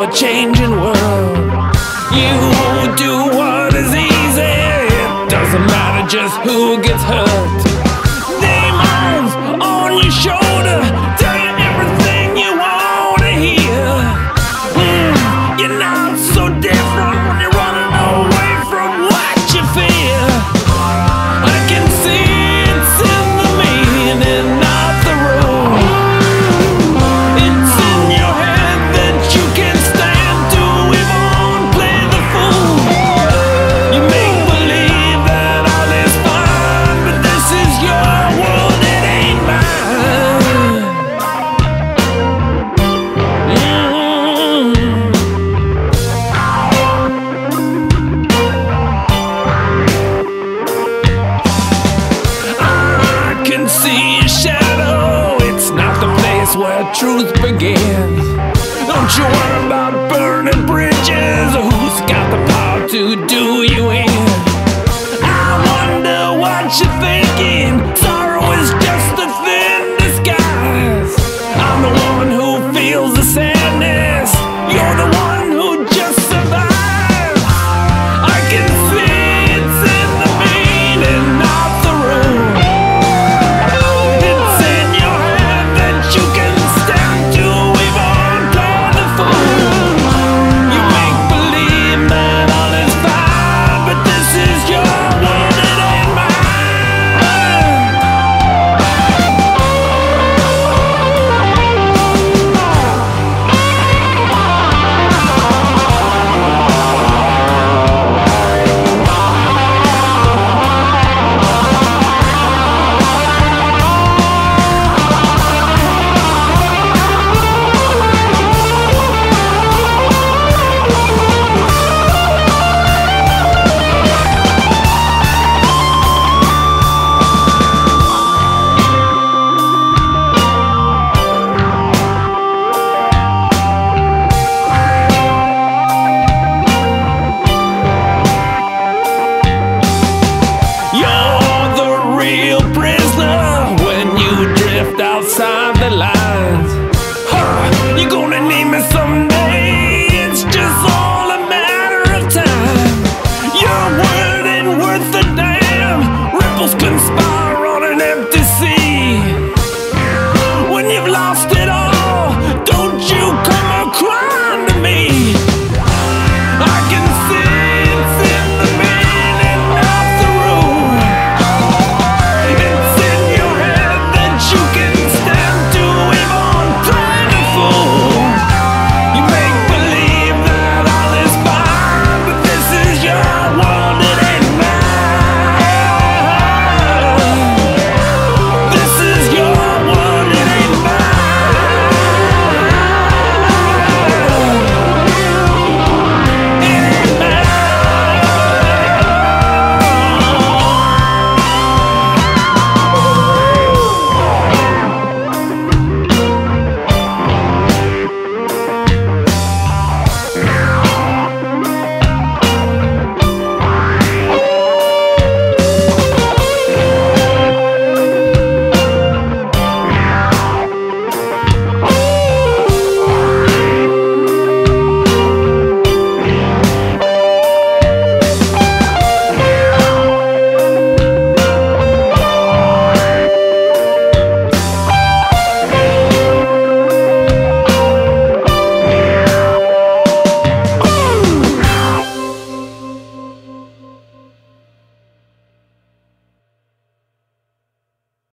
ever-changing world. You do what is easy. It doesn't matter just who gets hurt. truth begins. Don't you worry about burning bridges. Who's got the power to do the light.